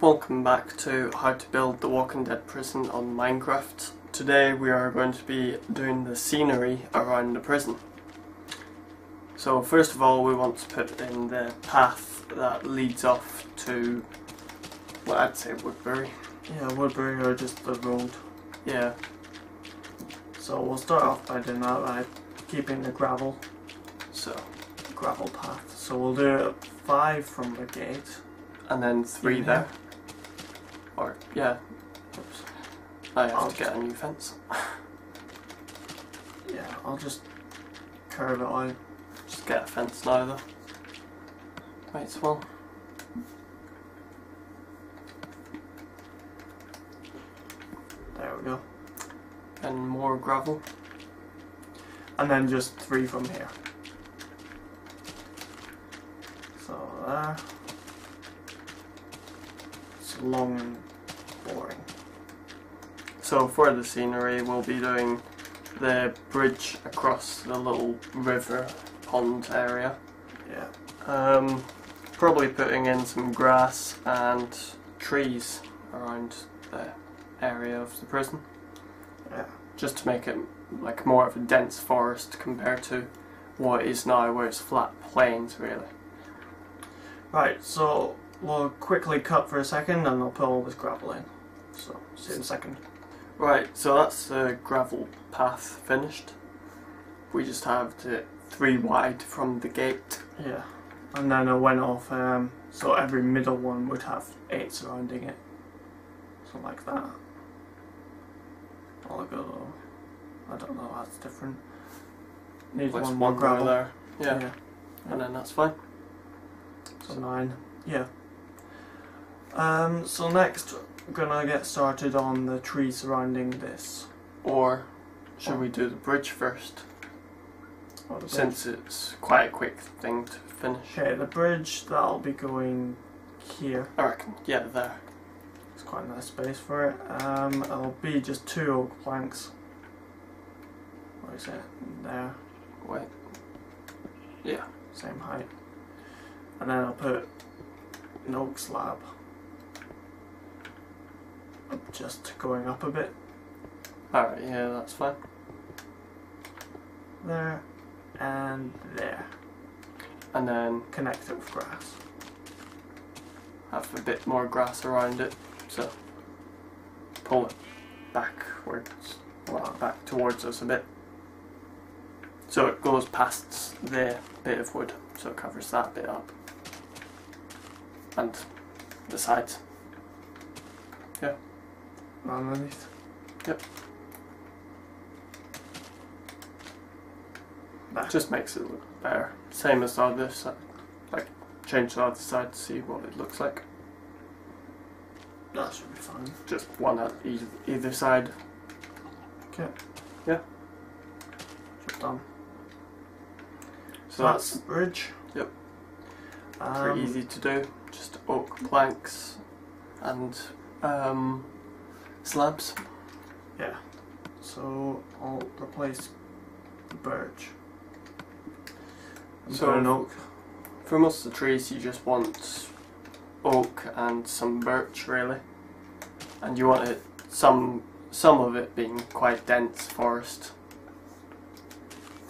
Welcome back to how to build the Walking Dead prison on Minecraft. Today we are going to be doing the scenery around the prison. So first of all we want to put in the path that leads off to, well I'd say Woodbury. Yeah, Woodbury or just the road. Yeah, So we'll start off by doing that by keeping the gravel so, gravel path. So we'll do five from the gate. and then three there. Or, yeah, Oops. Oh, I have I'll to get a new fence. Yeah, I'll just curve it out. Just get a fence though. Might as well. There we go. And more gravel. And then just three from here. So there. It's long boring. So for the scenery, we'll be doing the bridge across the little river pond area. Yeah. Um, probably putting in some grass and trees around the area of the prison, Yeah. just to make it like more of a dense forest compared to what is now, where it's flat plains really. Right, so we'll quickly cut for a second and I'll put all this gravel in. So, see in a second. Right, so that's the gravel path finished. We just have the three wide from the gate. Yeah. And then I went off, um, so every middle one would have eight surrounding it. So like that. I'll go, I don't know, that's different. Need one more more gravel. there. Yeah. yeah. and then that's fine. So nine. Yeah. Um, so next, we're gonna get started on the tree surrounding this. Or should we do the bridge first? The bridge. Since it's quite a quick thing to finish. Okay, the bridge, that'll be going here. I reckon. Yeah, there. It's quite a nice space for it. Um, it'll be just two oak planks. What is it? There, Wait. Yeah. same height. And then I'll put an oak slab. Just going up a bit. Alright, yeah, that's fine. There. And there. And then Connect it with grass. have a bit more grass around it. So pull it backwards. Well, back towards us a bit. So it goes past the bit of wood, so it covers that bit up. And the sides. Underneath. Yep. There. Just makes it look better. Same as the other side. Like, change the other side to see what it looks like. That should be fine. Just one at e- either side. Okay. Yeah. Job done. So So that's that's the bridge. Yep. Um, pretty easy to do. Just oak planks and um, slabs. Yeah. So I'll replace birch. And So- an oak. For most of the trees, you just want oak and some birch, really, and you want it some some of it being quite dense forest.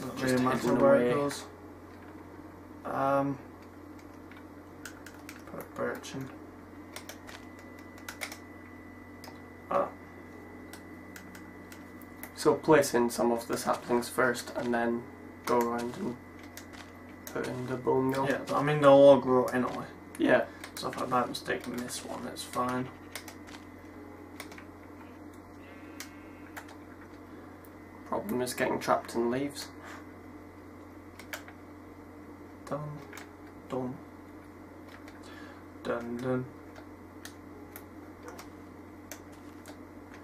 Doesn't just really matter where away. it goes. Um. Put birch in. So place in some of the saplings first, and then go around and put in the bone meal. yeah. I mean they'll all grow anyway. Yeah. So if I'm not mistaken, this one it's fine. Problem is getting trapped in leaves. Dun, dun, dun, dun.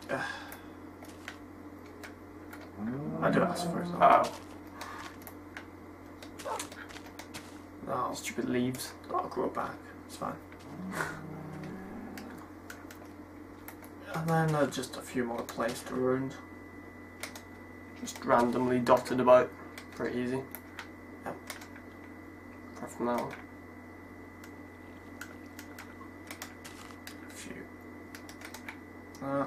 Ah. I do ask for it. Oh, No, stupid leaves. I'll grow back. It's fine. And then uh, just a few more placed around. Just randomly dotted about. Pretty easy. Yep. Apart from that one. few. Uh, I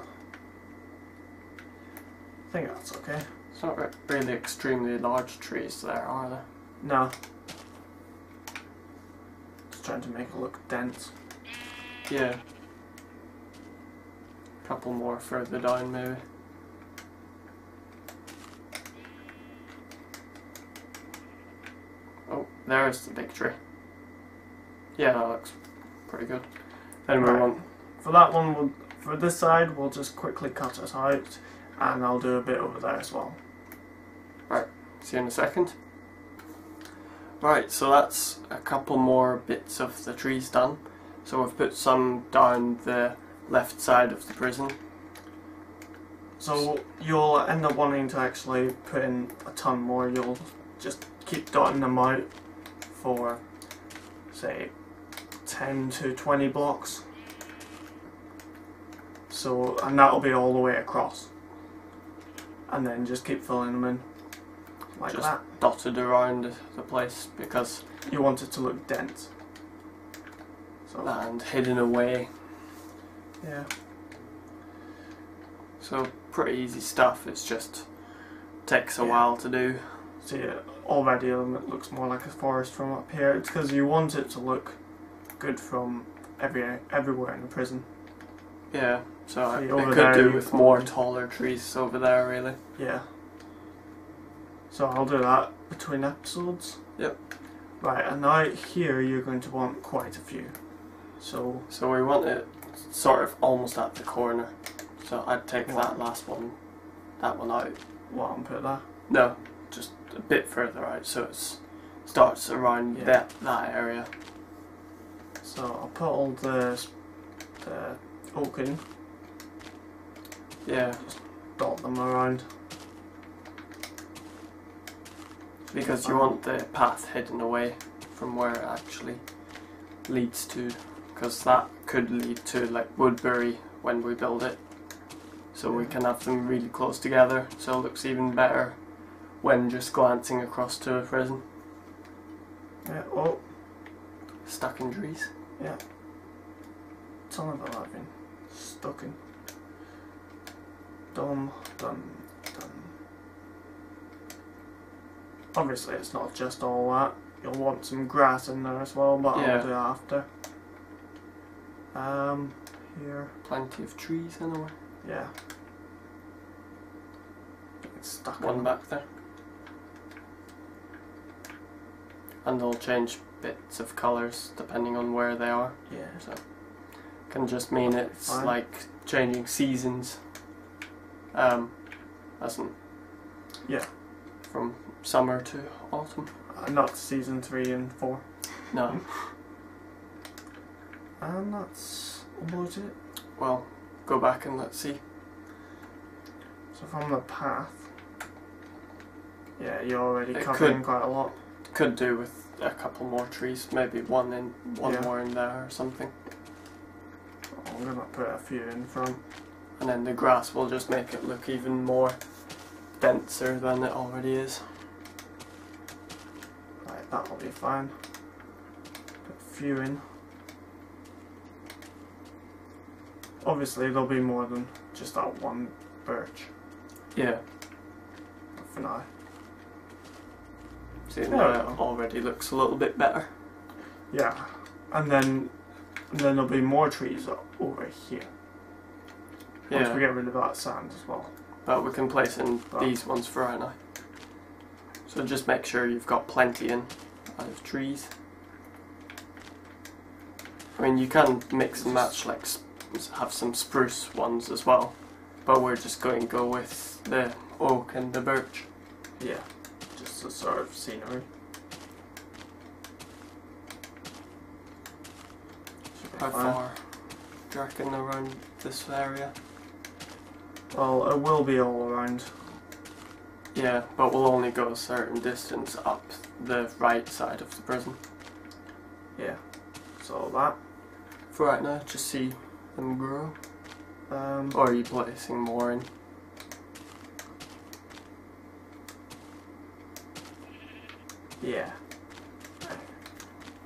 think that's okay. It's not really extremely large trees there, are there? No. Just trying to make it look dense. Yeah. Couple more further down, maybe. Oh, there's the big tree. Yeah, that looks pretty good. Then we want For that one, we'll, for this side, we'll just quickly cut it out, and I'll do a bit over there as well. See you in a second. Right, so that's a couple more bits of the trees done. So we've put some down the left side of the prison. So you'll end up wanting to actually put in a ton more. You'll just keep dotting them out for, say, 10 to 20 blocks. So, and that'll be all the way across. And then just keep filling them in. Like Just- that. Dotted around the- place because You want it to look dense. So, and hidden away. yeah. So pretty easy stuff. It's just takes a Yeah. while to do. See, it already um, it looks more like a forest from up here. It's because you want it to look good from every everywhere in the prison. Yeah. So See, it could do with more taller trees over there, really. Yeah. So I'll do that between episodes. Yep. Right, and now here you're going to want quite a few. So So we want it sort of almost at the corner. So I'd take What? that last one, that one out. what and put that. No, just a bit further out. So it starts around Yeah. that that area. So I'll put all the the oak in, Yeah, Just dot them around. Because you want the path hidden away from where it actually leads to, because that could lead to like Woodbury when we build it. So we can have them really close together, so it looks even better when just glancing across to a prison Yeah. Oh, stuck in trees. Yeah. Ton of I've been stuck in. Done, done, done. Obviously, it's not just all that. You'll want some grass in there as well, but Yeah. I'll do that after. Um, here, Plenty of trees anyway. yeah. It's stuck One in. back there. And they'll change bits of colours depending on where they are. Yeah. So can just mean it's Fine. like changing seasons. Um, doesn't. Yeah. From summer to autumn. Uh, not season three and four. No. And that's about it. Well, go back and let's see. So from the path. Yeah, you're already It covering could- quite a lot. Could do with a couple more trees, maybe one in one Yeah. more in there or something. I'm gonna put a few in front. And then the grass will just make it look even more denser than it already is. Right, that'll be fine. Put a few in. Obviously, there'll be more than just that one birch Yeah. for now. See, Yeah. now it already looks a little bit better. Yeah, and then and then there'll be more trees over here. Once we get rid of that sand as well. But we can place in Right. these ones for right now. So just make sure you've got plenty in of trees. I mean, you can mix and match, like have some spruce ones as well, but we're just going to go with the oak and the birch. Yeah, just a sort of scenery. How far? Do you reckon around this area? Well, it will be all around. Yeah, but we'll only go a certain distance up the right side of the prison. Yeah. So that. For right now, just see them grow. Um, Or are you placing more in? yeah.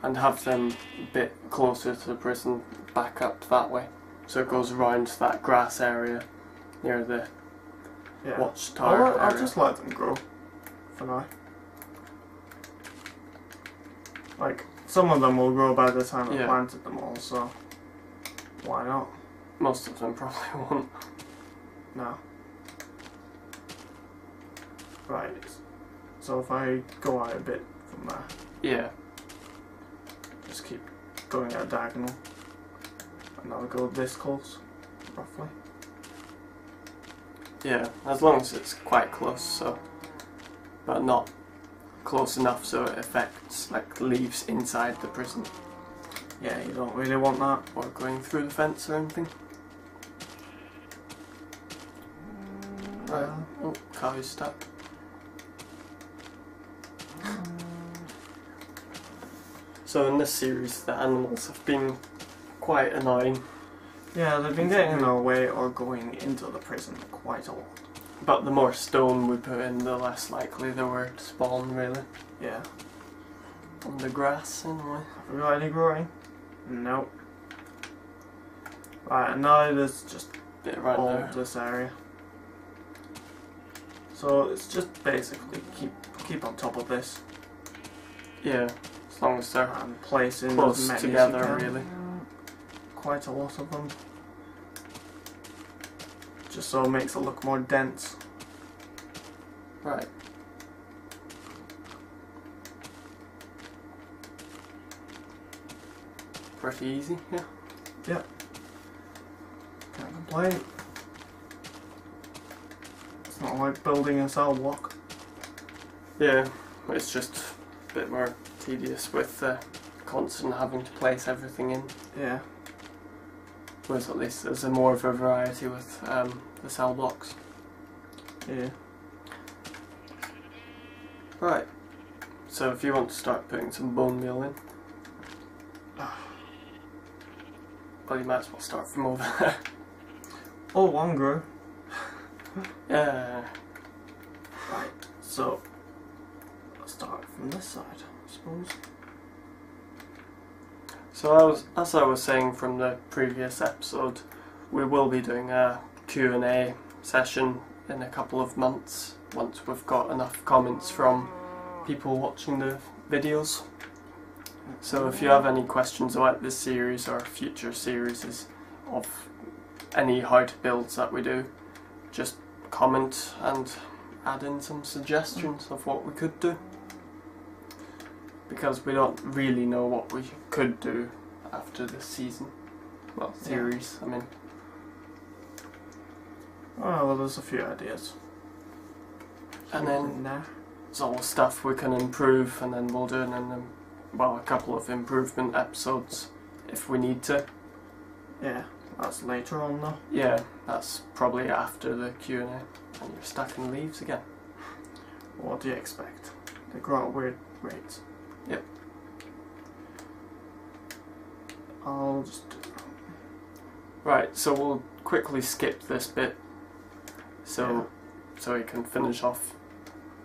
And have them a bit closer to the prison, back up that way. So it goes around that grass area near the Yeah. watchtower I'll, I'll just let them grow for now. Like some of them will grow by the time I Yeah. planted them all, so why not? Most of them probably won't. No. Right. So if I go out a bit from there, Yeah, just keep going out diagonal, and I'll go this close, roughly. Yeah. As long as it's quite close, so but not close enough so it affects like leaves inside the prison Yeah, you don't really want that. or going through the fence or anything. Right. Uh, Oh, cow's stuck. So in this series, the animals have been quite annoying, yeah, they've been getting in our way or going into the prison quite a lot. but the more stone we put in, the less likely they were to spawn, really. Yeah. On the grass, anyway. Have we got any growing? Nope. Right, and now there's just Bit right all there. this area. So it's just basically keep keep on top of this Yeah, as long as they're and place in close together, really. Quite a lot of them. Just so it makes it look more dense. Right. Pretty easy, yeah. Yeah. Can't complain. It's not like building a cell block. Yeah, it's just a bit more tedious with uh, constant having to place everything in. Yeah. Whereas at least there's a more of a variety with um, the cell blocks. Yeah. Right. So if you want to start putting some bone meal in, well, you might as well start from over there. Oh, one grew. yeah. Right. So let's start from this side, I suppose. So I was, as I was saying from the previous episode, we will be doing a Q&A session in a couple of months once we've got enough comments from people watching the videos. So if you have any questions about this series or future series of any how to builds that we do, just comment and add in some suggestions of what we could do. Because we don't really know what we could do after this season. Well, Yeah. series, I mean. Oh, well, there's a few ideas. And then and there. It's all stuff we can improve, and then we'll do an, um, well, a couple of improvement episodes if we need to. Yeah, that's later on though. Yeah, that's probably after the Q and A, and you're stuck in leaves again. What do you expect? They grow at weird rates. Yep. I'll just. Right, so we'll quickly skip this bit, so so we can finish off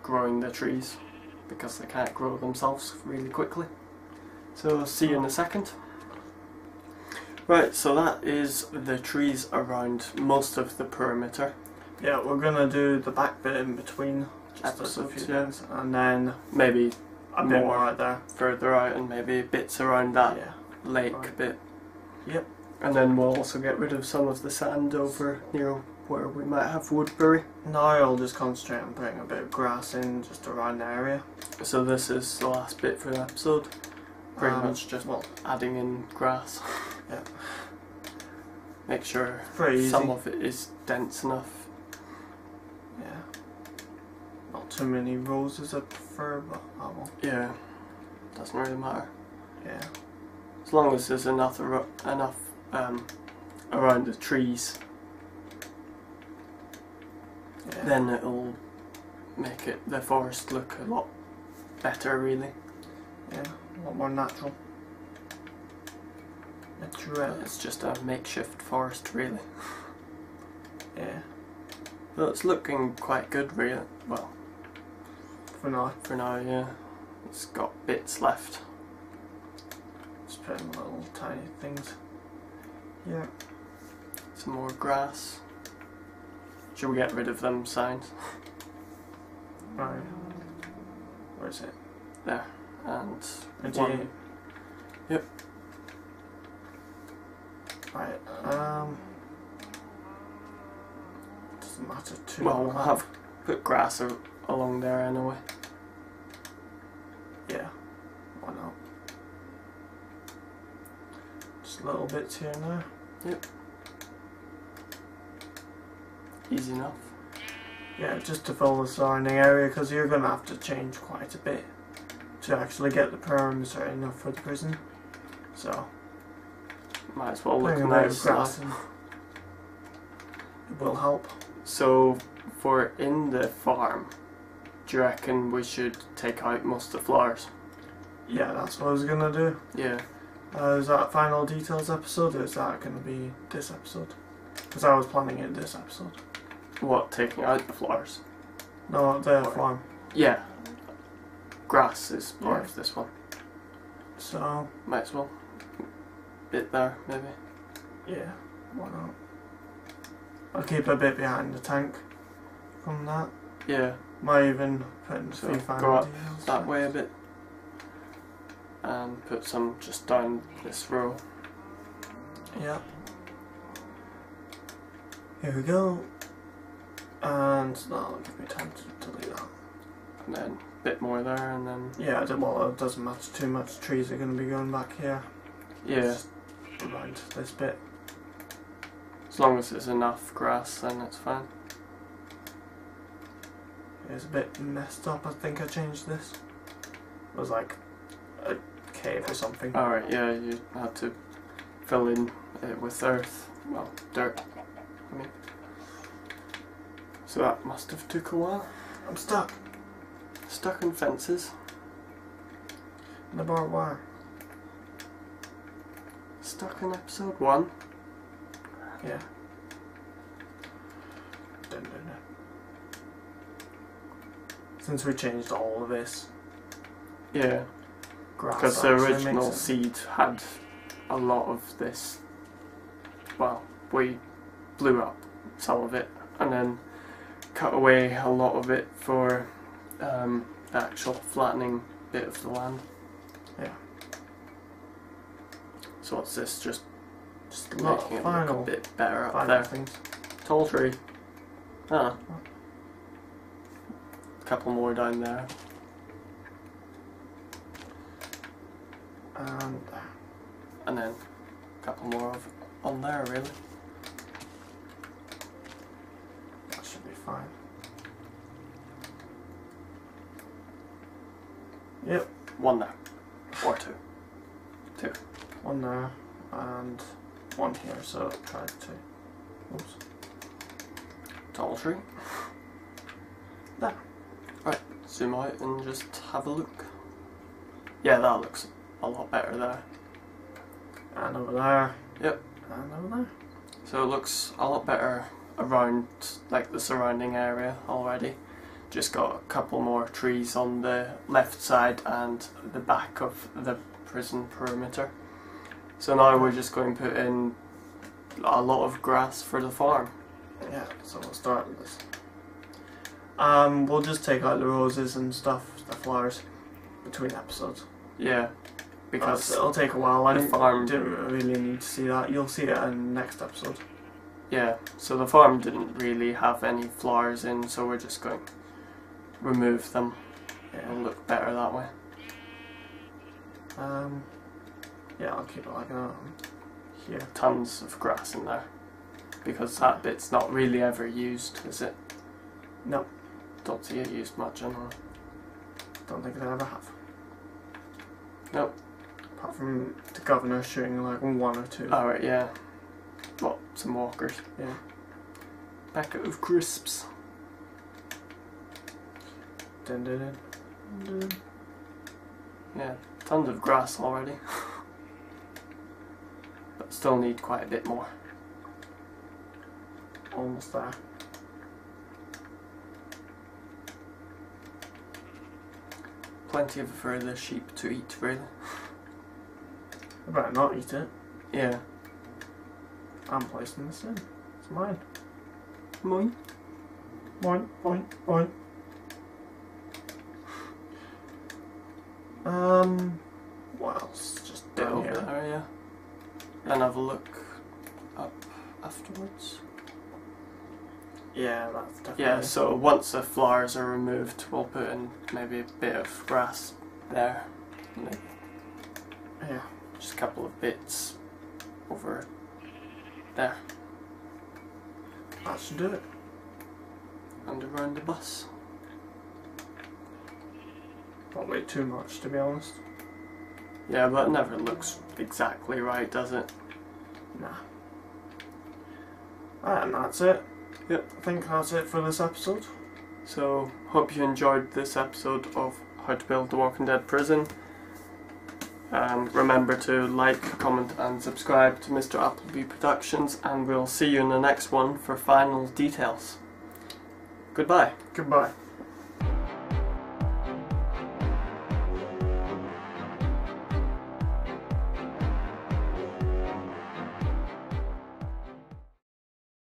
growing the trees because they can't grow themselves really quickly. So see you in a second. Right, so that is the trees around most of the perimeter. Yeah, we're gonna do the back bit in between. Just Episodes, few yeah. and then Maybe a bit More. right there. further out and maybe bits around that Yeah. lake Right. bit. Yep. And then we'll also get rid of some of the sand over near where we might have Woodbury. Now I'll just concentrate on putting a bit of grass in just around the area. So this is the last bit for the episode. Pretty Um, much just well, adding in grass. Yeah. Make sure some of it is dense enough. Yeah. Too many roses I prefer, but oh well. Yeah. Doesn't really matter. Yeah. As long as there's enough ar- enough um, around the trees, Yeah. then it'll make it the forest look a lot better really. yeah. A lot more natural. Natural. It's just a makeshift forest really. Yeah. But it's looking quite good really. Well, For now. for now, yeah. It's got bits left. Just putting little tiny things. Yeah. Some more grass. Should we get rid of them signs? Right. Where is it? There. And Into one. Yep. Right. Um. Doesn't matter too Well, we'll have put grass along there anyway. Yeah. Why not? Just little bits here and there. Yep. Easy enough. Yeah, just to fill the surrounding area because you're going to have to change quite a bit to actually get the perimeter enough for the prison. So, Might as well look putting a bit of nice. grass it will help. So, for in the farm, do you reckon we should take out most of the flowers? Yeah, that's what I was going to do. Yeah. Uh, is that final details episode or is that going to be this episode? Because I was planning it this episode. What, taking out the flowers? No, the Or- farm. Yeah. Grass is part Yeah. of this one. So, Might as well. Bit there, maybe. yeah, why not? I'll keep a bit behind the tank from that. Yeah. Might even put in So go up that way a bit. And put some just down this row. Yeah. Here we go. And that'll give me time to delete that. And then a bit more there, and then. Yeah, it- well, it doesn't matter too much. Trees are going to be going back here. Yeah. Just around this bit. As long as there's enough grass, then it's fine. It's a bit messed up. I think I changed this. It was like a cave or something. Alright, yeah, you had to fill in it with earth. Well, dirt. I mean. So that must have took a while. I'm stuck Stuck in fences. in the barbed wire. Stuck in episode one. Yeah. Dun, dun, dun. Since we changed all of this, Yeah. Because the original seed had a lot of this. Well, we blew up some of it and then cut away a lot of it for um, the actual flattening bit of the land. Yeah. So what's this? Just Just a making it look a bit better up there. things. Tall tree. Ah. Couple more down there. And And then a couple more of on there really. that should be fine. Yep, One there. Or two. one there and one here, so try to. Oops. Tall tree. There. Right, zoom out and just have a look. Yeah, that looks a lot better there. And over there. Yep. And over there. So it looks a lot better around like the surrounding area already. Just got a couple more trees on the left side and the back of the prison perimeter. So now we're just going to put in a lot of grass for the farm. Yeah, so we'll start with this. Um, we'll just take out the roses and stuff, the flowers, between episodes. Yeah, Because it'll take a while. I the didn't, farm didn't really need to see that. You'll see it in the next episode. Yeah, so the farm didn't really have any flowers in, so we're just going to remove them. It'll Yeah. look better that way. Um, yeah, I'll keep it like that. Here. Tons of grass in there. Because that bit's not really ever used, is it? No, Don't see it used much and I don't think I ever have. Nope. Apart from the governor shooting like one or two. Oh, Alright, yeah. Well, some walkers. Yeah. Packet of crisps. Dun, dun, dun, dun. Yeah, tons of grass already. but still need quite a bit more. Almost there. Plenty of further sheep to eat, really. I better not eat it. Yeah. I'm placing this in. It's mine. Mine. Mine, mine, mine. Um, what else? Just down here. yeah. And have a look up afterwards. Yeah, that's definitely. Yeah, so once the flowers are removed, we'll put in maybe a bit of grass there. Like yeah. just a couple of bits over there That should do it. and around the bus. Not Probably too much, to be honest. Yeah, but it never looks exactly right, does it? Nah. And that's it. Yep. I think that's it for this episode. So, hope you enjoyed this episode of How to Build the Walking Dead Prison. Um, remember to like, comment, and subscribe to Mr. Appleby Productions, and we'll see you in the next one for final details. Goodbye. Goodbye.